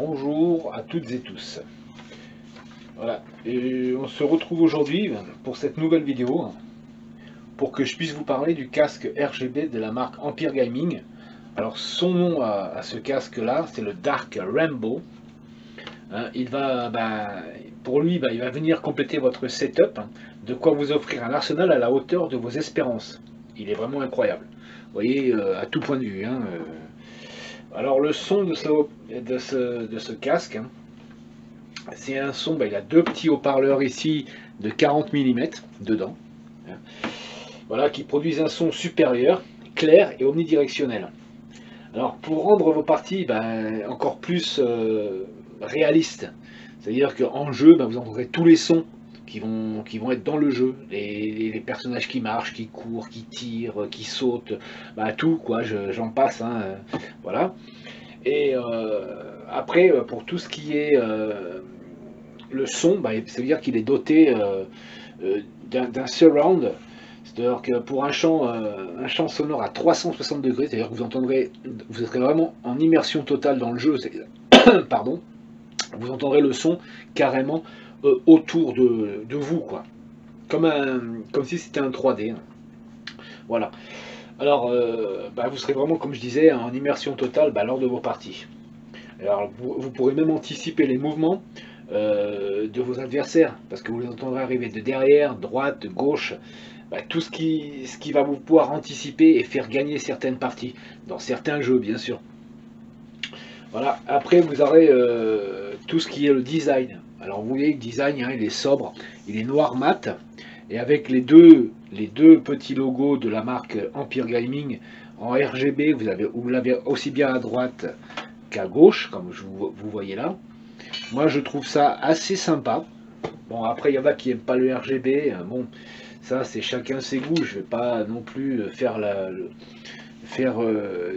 bonjour à toutes et tous. Voilà, on se retrouve aujourd'hui pour cette nouvelle vidéo pour que je puisse vous parler du casque RGB de la marque Empire Gaming. Alors son nom à, ce casque là, c'est le Dark Rainbow. Hein, il va, bah, pour lui, bah, il va venir compléter votre setup, hein, de quoi vous offrir un arsenal à la hauteur de vos espérances. Il est vraiment incroyable. Vous voyez, euh, à tout point de vue. Hein, euh, alors le son de ce, casque, hein, c'est un son, bah, il a deux petits haut-parleurs ici de 40 mm dedans. Hein. voilà, qui produisent un son supérieur, clair et omnidirectionnel. Alors pour rendre vos parties bah, encore plus euh, réalistes, c'est-à-dire qu'en jeu, bah, vous entendrez tous les sons qui vont, qui vont être dans le jeu. Les, personnages qui marchent, qui courent, qui tirent, qui sautent, bah, tout, quoi, j'en passe. Hein, euh, voilà. Et euh, après, euh, pour tout ce qui est le son, bah, ça veut dire qu'il est doté d'un surround. C'est-à-dire que pour un champ, un champ sonore à 360 degrés, c'est-à-dire que vous entendrez, vous serez vraiment en immersion totale dans le jeu, pardon, vous entendrez le son carrément euh, autour de, vous, quoi. Comme, un, comme si c'était un 3D. Hein. Voilà. Alors, euh, bah, vous serez vraiment, comme je disais, en immersion totale bah, lors de vos parties. Alors, vous, pourrez même anticiper les mouvements euh, de vos adversaires, parce que vous les entendrez arriver de derrière, droite, de gauche, bah, tout ce qui, ce qui va vous pouvoir anticiper et faire gagner certaines parties, dans certains jeux, bien sûr. Voilà, après vous aurez tout ce qui est le design. Alors vous voyez le design, hein, il est sobre, il est noir mat, et avec les deux, les deux petits logos de la marque Empire Gaming en RGB, vous avez vous l'avez aussi bien à droite qu'à gauche, comme je vous, voyez là. Moi je trouve ça assez sympa. Bon après il y en a qui n'aiment pas le RGB, hein, bon ça c'est chacun ses goûts, je vais pas non plus faire la faire euh,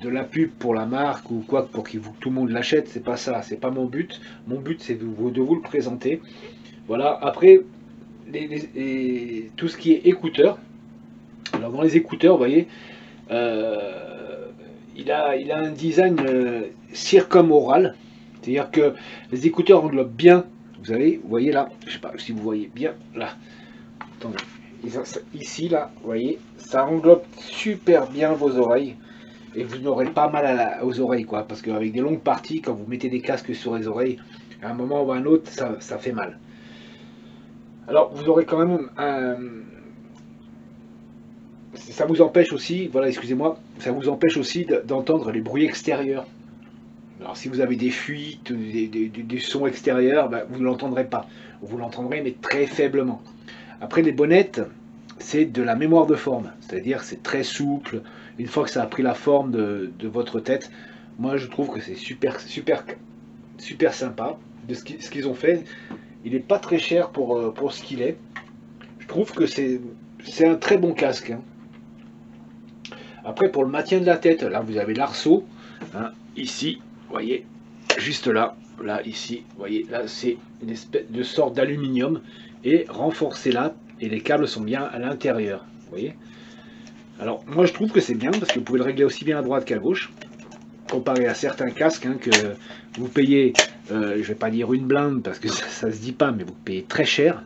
de la pub pour la marque ou quoi pour que tout le monde l'achète, c'est pas ça, c'est pas mon but. Mon but c'est de vous, le présenter. Voilà, après, tout ce qui est écouteurs. Alors dans les écouteurs, vous voyez, euh, il, a, il a un design euh, circumoral, c'est-à-dire que les écouteurs englobent bien, vous avez, vous voyez là, je sais pas si vous voyez bien, là, attendez, ici là, vous voyez, ça englobe super bien vos oreilles et vous n'aurez pas mal aux oreilles, quoi. Parce qu'avec des longues parties, quand vous mettez des casques sur les oreilles, à un moment ou à un autre, ça, fait mal. Alors, vous aurez quand même un... Ça vous empêche aussi, voilà, excusez-moi, ça vous empêche aussi d'entendre les bruits extérieurs. Alors, si vous avez des fuites, des, sons extérieurs, ben, vous ne l'entendrez pas. Vous l'entendrez, mais très faiblement. Après, les bonnettes, c'est de la mémoire de forme, c'est-à-dire c'est très souple, une fois que ça a pris la forme de, votre tête, moi je trouve que c'est super, super, super sympa de ce qu'ils ont fait. Il n'est pas très cher pour, euh, pour ce qu'il est. Je trouve que c'est un très bon casque. Hein. Après, pour le maintien de la tête, là vous avez l'arceau. Hein, ici, vous voyez, juste là, là, ici, vous voyez, là c'est une espèce de sorte d'aluminium et renforcé là, et les câbles sont bien à l'intérieur. Vous voyez alors, moi je trouve que c'est bien parce que vous pouvez le régler aussi bien à droite qu'à gauche, comparé à certains casques hein, que vous payez, euh, je vais pas dire une blinde parce que ça, ne se dit pas, mais vous payez très cher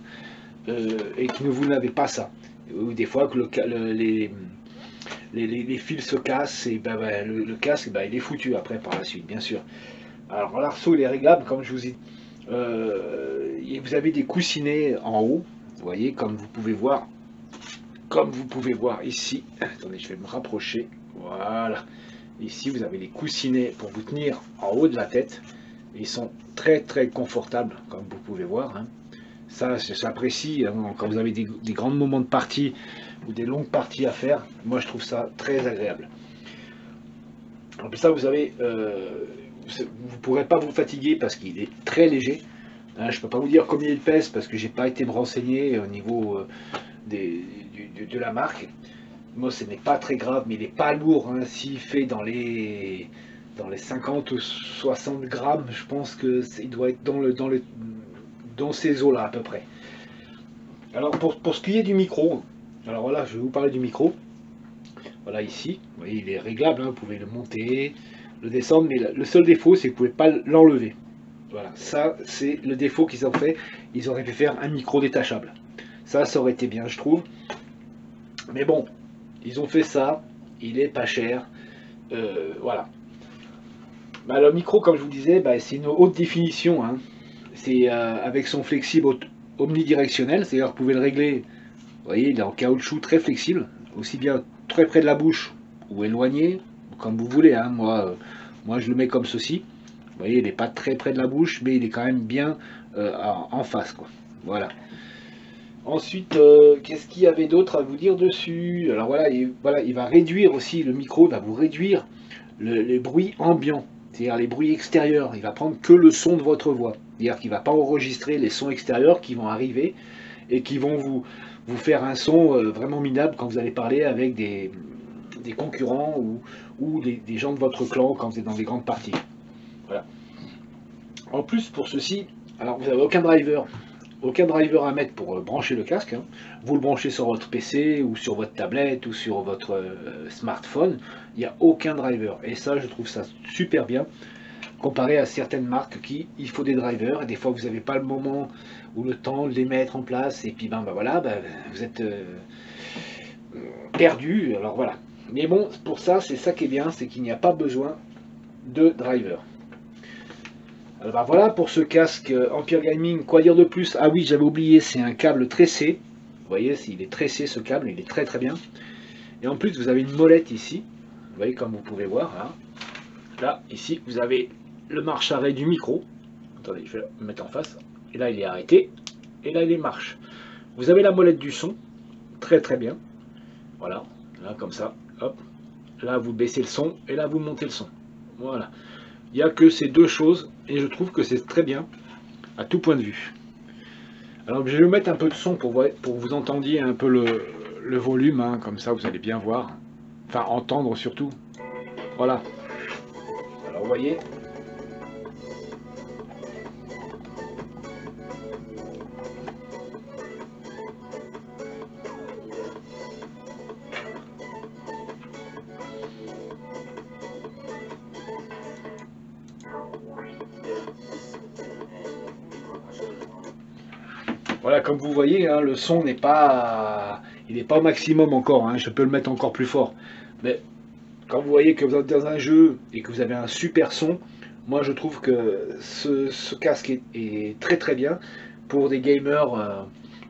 euh, et que vous n'avez pas ça. Ou des fois que les, les, fils se cassent et ben, ben, le, casque ben, il est foutu après par la suite, bien sûr. Alors l'arceau il est réglable, comme je vous ai euh, vous avez des coussinets en haut, vous voyez, comme vous pouvez voir comme vous pouvez voir ici, attendez, je vais me rapprocher, voilà, ici vous avez les coussinets pour vous tenir en haut de la tête, ils sont très très confortables, comme vous pouvez voir, hein. ça j'apprécie, hein, quand vous avez des, grands moments de partie, ou des longues parties à faire, moi je trouve ça très agréable. En plus ça vous avez, euh, vous ne pourrez pas vous fatiguer parce qu'il est très léger, hein. je ne peux pas vous dire combien il pèse parce que j'ai pas été me renseigner au niveau euh, de, la marque. Moi, ce n'est pas très grave, mais il n'est pas lourd. Hein. S'il fait dans les, dans les 50 ou 60 grammes, je pense qu'il doit être dans, le, dans, le, dans ces eaux-là à peu près. Alors, pour, pour ce qui est du micro, alors voilà, je vais vous parler du micro. Voilà ici, vous voyez, il est réglable, hein. vous pouvez le monter, le descendre, mais le seul défaut, c'est que vous ne pouvez pas l'enlever. Voilà, ça, c'est le défaut qu'ils ont fait. Ils auraient pu faire un micro détachable. Ça, ça aurait été bien, je trouve. Mais bon, ils ont fait ça. Il est pas cher. Euh, voilà. Bah, le micro, comme je vous disais, bah, c'est une haute définition. Hein. C'est euh, avec son flexible omnidirectionnel. C'est-à-dire vous pouvez le régler. Vous voyez, il est en caoutchouc très flexible. Aussi bien très près de la bouche ou éloigné, comme vous voulez. Hein. Moi, euh, moi, je le mets comme ceci. Vous voyez, il n'est pas très près de la bouche, mais il est quand même bien en face. Quoi. Voilà. Ensuite, euh, qu'est-ce qu'il y avait d'autre à vous dire dessus? Alors voilà il, il va réduire aussi, le micro va vous réduire les bruits ambiants, c'est-à-dire les bruits extérieurs. Il va prendre que le son de votre voix. C'est-à-dire qu'il ne va pas enregistrer les sons extérieurs qui vont arriver et qui vont vous, faire un son euh, vraiment minable quand vous allez parler avec des, concurrents ou, des, gens de votre clan quand vous êtes dans des grandes parties. Voilà. En plus, pour ceci, alors vous n'avez aucun driver aucun driver à mettre pour euh, brancher le casque. Hein. Vous le branchez sur votre PC ou sur votre tablette ou sur votre euh, smartphone. Il n'y a aucun driver. Et ça, je trouve ça super bien comparé à certaines marques qui, il faut des drivers. Et des fois, vous n'avez pas le moment ou le temps de les mettre en place. Et puis, ben, ben voilà, ben, vous êtes euh, perdu. Alors voilà. Mais bon, pour ça, c'est ça qui est bien, c'est qu'il n'y a pas besoin de driver. Alors bah, voilà pour ce casque euh, Empire Gaming. Quoi dire de plus? Ah oui, j'avais oublié, c'est un câble tressé. Vous voyez, il est tressé ce câble, il est très très bien. Et en plus, vous avez une molette ici. Vous voyez, comme vous pouvez voir. Là, là ici, vous avez le marche-arrêt du micro. Attendez, je vais le mettre en face. Et là, il est arrêté. Et là, il est marche. Vous avez la molette du son. Très très bien. Voilà, là comme ça. Hop. Là, vous baissez le son. Et là, vous montez le son. Voilà. Il n'y a que ces deux choses et je trouve que c'est très bien à tout point de vue. Alors je vais vous mettre un peu de son pour, pour vous entendiez un peu le, volume, hein, comme ça vous allez bien voir, enfin entendre surtout. Voilà. Alors vous voyez, Voilà, comme vous voyez, hein, le son n'est pas, il n'est pas au maximum encore. Hein, je peux le mettre encore plus fort. Mais quand vous voyez que vous êtes dans un jeu et que vous avez un super son, moi je trouve que ce, casque est, très très bien pour des gamers, euh,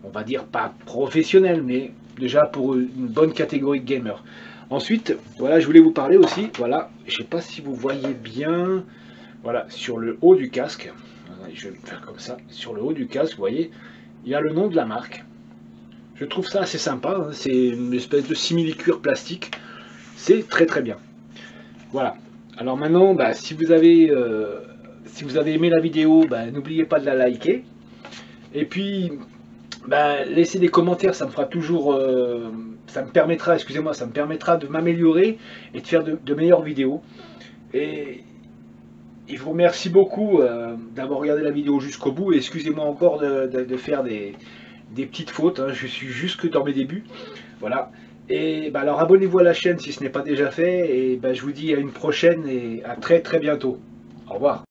on va dire pas professionnels, mais déjà pour une bonne catégorie de gamers. Ensuite, voilà, je voulais vous parler aussi, voilà, je sais pas si vous voyez bien, voilà, sur le haut du casque, je vais le faire comme ça, sur le haut du casque, vous voyez, il y a le nom de la marque. Je trouve ça assez sympa, hein. c'est une espèce de simili-cuir plastique. C'est très très bien. Voilà. Alors maintenant, bah, si, vous avez, euh, si vous avez aimé la vidéo, bah, n'oubliez pas de la liker. Et puis, bah, laissez des commentaires, ça me fera toujours... Euh, ça me permettra, excusez-moi, ça me permettra de m'améliorer et de faire de, de meilleures vidéos. Je vous remercie beaucoup euh, d'avoir regardé la vidéo jusqu'au bout. Excusez-moi encore de, faire des, petites fautes. Hein. je suis juste dans mes débuts. Voilà. Et bah, alors abonnez-vous à la chaîne si ce n'est pas déjà fait. Et bah, je vous dis à une prochaine et à très très bientôt. Au revoir.